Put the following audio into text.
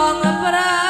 long a breath.